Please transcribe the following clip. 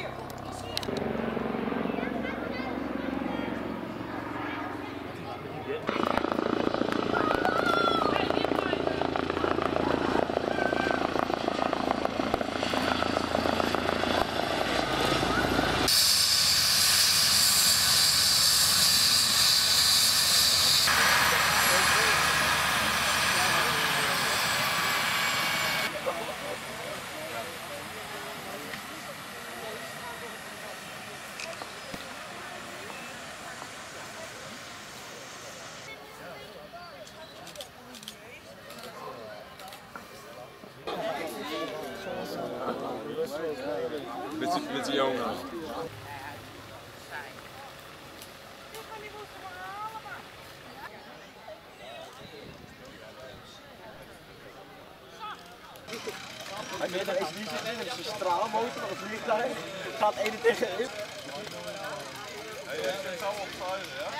Here. Met, met Jona. Hij weet er eens niet zitten, dat is een straalmotor van een vliegtuig. Gaat ene tegen film dat één film.